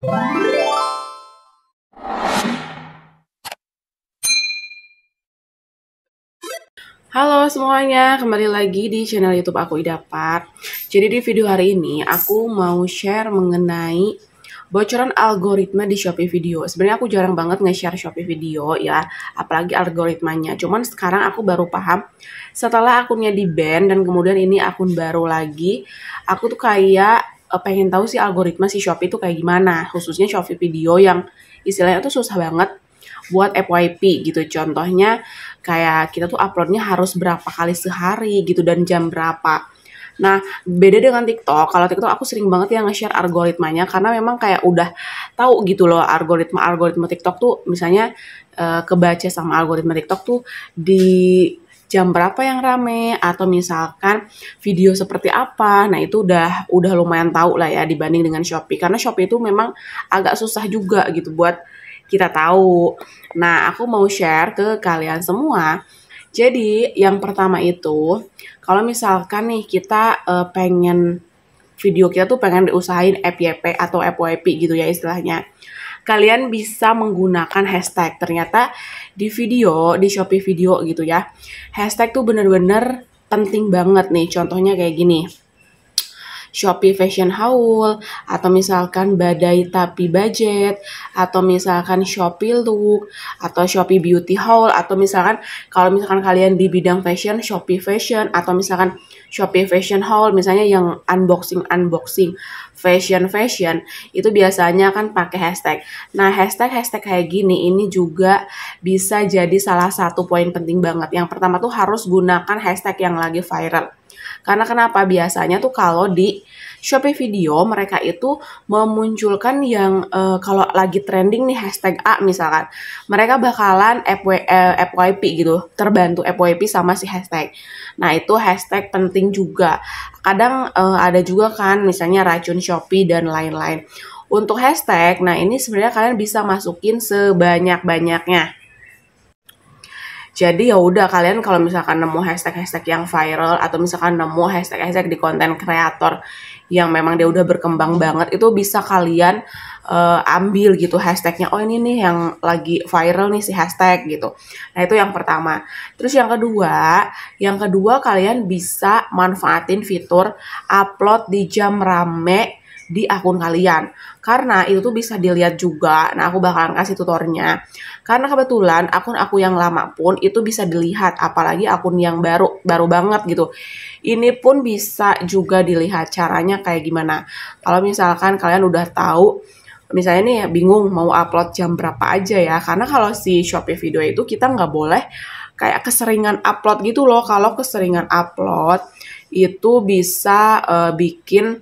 Halo semuanya, kembali lagi di channel YouTube aku Idapat. Jadi di video hari ini aku mau share mengenai bocoran algoritma di Shopee Video. Sebenarnya aku jarang banget nge-share Shopee Video ya, apalagi algoritmanya. Cuman sekarang aku baru paham setelah akunnya di ban dan kemudian ini akun baru lagi, aku tuh kayak uh, pengen tahu sih algoritma si Shopee itu kayak gimana, khususnya Shopee Video yang istilahnya tuh susah banget buat FYP gitu. Contohnya kayak kita tuh uploadnya harus berapa kali sehari gitu dan jam berapa. Nah, beda dengan TikTok. Kalau TikTok aku sering banget ya nge-share algoritmanya karena memang kayak udah tahu gitu loh algoritma-algoritma TikTok tuh misalnya uh, kebaca sama algoritma TikTok tuh di jam berapa yang rame atau misalkan video seperti apa. Nah, itu udah udah lumayan tahu lah ya dibanding dengan Shopee karena Shopee itu memang agak susah juga gitu buat kita tahu. Nah, aku mau share ke kalian semua. Jadi, yang pertama itu, kalau misalkan nih kita uh, pengen video kita tuh pengen diusahain FYP atau FYP gitu ya istilahnya. Kalian bisa menggunakan hashtag. Ternyata di video, di Shopee video gitu ya. Hashtag tuh bener-bener penting banget nih. Contohnya kayak gini Shopee Fashion Haul atau misalkan Badai Tapi Budget atau misalkan Shopee Look atau Shopee Beauty Haul atau misalkan kalau misalkan kalian di bidang fashion Shopee Fashion atau misalkan Shopee Fashion Haul misalnya yang unboxing unboxing fashion fashion itu biasanya kan pakai hashtag. Nah, hashtag hashtag kayak gini ini juga bisa jadi salah satu poin penting banget. Yang pertama tuh harus gunakan hashtag yang lagi viral. Karena kenapa? Biasanya tuh kalau di Shopee Video mereka itu memunculkan yang uh, kalau lagi trending nih hashtag A misalkan, mereka bakalan FY, uh, eh, FYP gitu, terbantu FYP sama si hashtag. Nah itu hashtag penting juga. Kadang uh, ada juga kan misalnya racun Shopee dan lain-lain. Untuk hashtag, nah ini sebenarnya kalian bisa masukin sebanyak-banyaknya jadi ya udah kalian kalau misalkan nemu hashtag-hashtag yang viral atau misalkan nemu hashtag-hashtag di konten kreator yang memang dia udah berkembang banget itu bisa kalian uh, ambil gitu hashtagnya. Oh ini nih yang lagi viral nih si hashtag gitu. Nah itu yang pertama. Terus yang kedua yang kedua kalian bisa manfaatin fitur upload di jam rame di akun kalian. Karena itu tuh bisa dilihat juga. Nah, aku bakalan kasih tutornya. Karena kebetulan akun aku yang lama pun itu bisa dilihat, apalagi akun yang baru, baru banget gitu. Ini pun bisa juga dilihat caranya kayak gimana. Kalau misalkan kalian udah tahu misalnya nih bingung mau upload jam berapa aja ya karena kalau si Shopee video itu kita nggak boleh kayak keseringan upload gitu loh kalau keseringan upload itu bisa uh, bikin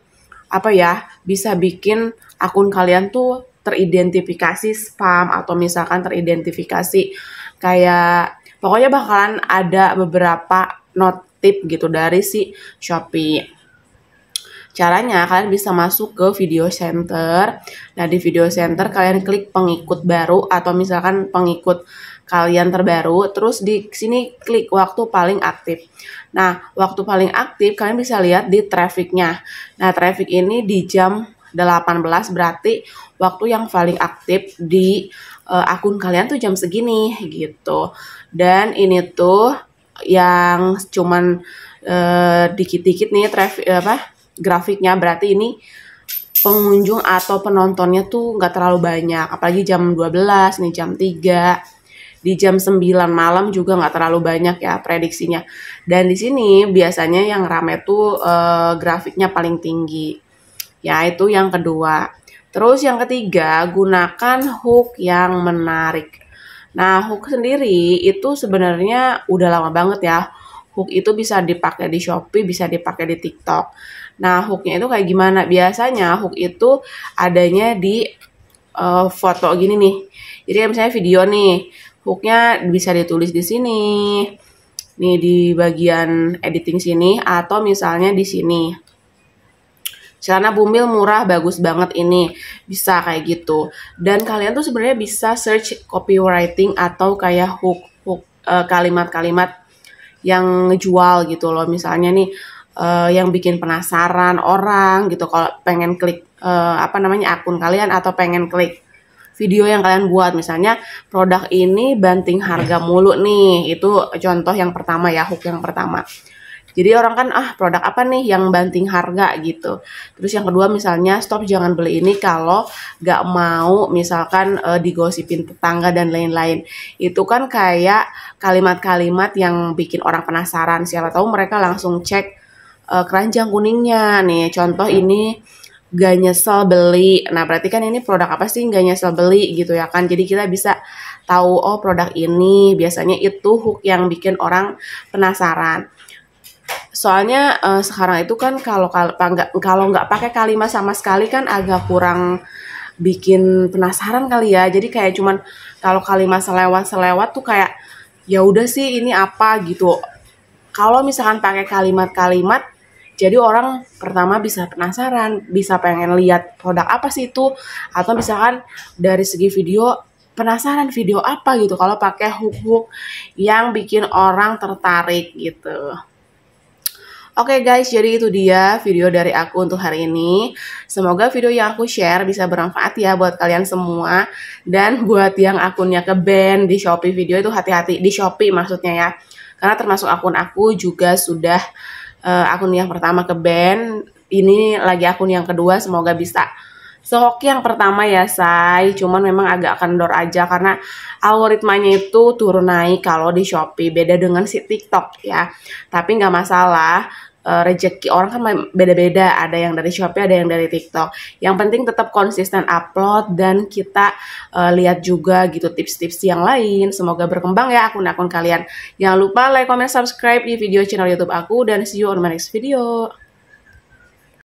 apa ya bisa bikin akun kalian tuh teridentifikasi spam atau misalkan teridentifikasi kayak pokoknya bakalan ada beberapa notif gitu dari si Shopee. Caranya kalian bisa masuk ke video center. Nah, di video center kalian klik pengikut baru atau misalkan pengikut kalian terbaru, terus di sini klik waktu paling aktif. Nah, waktu paling aktif kalian bisa lihat di trafficnya. Nah, traffic ini di jam 18 berarti waktu yang paling aktif di uh, akun kalian tuh jam segini gitu. Dan ini tuh yang cuman uh, dikit-dikit nih traffic apa grafiknya berarti ini pengunjung atau penontonnya tuh nggak terlalu banyak apalagi jam 12 nih jam 3 di jam 9 malam juga nggak terlalu banyak ya prediksinya. Dan di sini biasanya yang rame tuh uh, grafiknya paling tinggi. Ya, itu yang kedua. Terus yang ketiga, gunakan hook yang menarik. Nah, hook sendiri itu sebenarnya udah lama banget ya. Hook itu bisa dipakai di Shopee, bisa dipakai di TikTok. Nah, hooknya itu kayak gimana? Biasanya hook itu adanya di uh, foto gini nih. Jadi misalnya video nih, hooknya bisa ditulis di sini nih di bagian editing sini atau misalnya di sini celana bumil murah bagus banget ini bisa kayak gitu dan kalian tuh sebenarnya bisa search copywriting atau kayak hook hook uh, kalimat-kalimat yang ngejual gitu loh. Misalnya nih uh, yang bikin penasaran orang gitu. Kalau pengen klik uh, apa namanya akun kalian atau pengen klik video yang kalian buat. Misalnya produk ini banting harga mulu nih. Itu contoh yang pertama ya hook yang pertama jadi orang kan ah produk apa nih yang banting harga gitu. Terus yang kedua misalnya stop jangan beli ini kalau gak mau misalkan e, digosipin tetangga dan lain-lain. Itu kan kayak kalimat-kalimat yang bikin orang penasaran. Siapa tahu mereka langsung cek e, keranjang kuningnya nih. Contoh ini gak nyesel beli. Nah, berarti kan ini produk apa sih gak nyesel beli gitu ya kan. Jadi kita bisa tahu oh produk ini biasanya itu hook yang bikin orang penasaran. Soalnya uh, sekarang itu kan kalau kalau nggak pakai kalimat sama sekali kan agak kurang bikin penasaran kali ya. Jadi kayak cuman kalau kalimat selewat-selewat tuh kayak ya udah sih ini apa gitu. Kalau misalkan pakai kalimat-kalimat jadi orang pertama bisa penasaran, bisa pengen lihat produk apa sih itu atau misalkan dari segi video penasaran video apa gitu kalau pakai hook-hook yang bikin orang tertarik gitu. Oke okay guys, jadi itu dia video dari aku untuk hari ini. Semoga video yang aku share bisa bermanfaat ya buat kalian semua. Dan buat yang akunnya ke band di Shopee video itu hati-hati di Shopee maksudnya ya. Karena termasuk akun aku juga sudah uh, akun yang pertama ke band. Ini lagi akun yang kedua, semoga bisa Sehoki yang pertama ya say, cuman memang agak kendor aja karena algoritmanya itu turun naik kalau di Shopee, beda dengan si TikTok ya. Tapi nggak masalah, uh, rezeki orang kan beda-beda, ada yang dari Shopee, ada yang dari TikTok. Yang penting tetap konsisten upload dan kita uh, lihat juga gitu tips-tips yang lain. Semoga berkembang ya akun-akun kalian. Jangan lupa like, comment, subscribe di video channel YouTube aku dan see you on my next video.